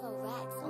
Bravo Racks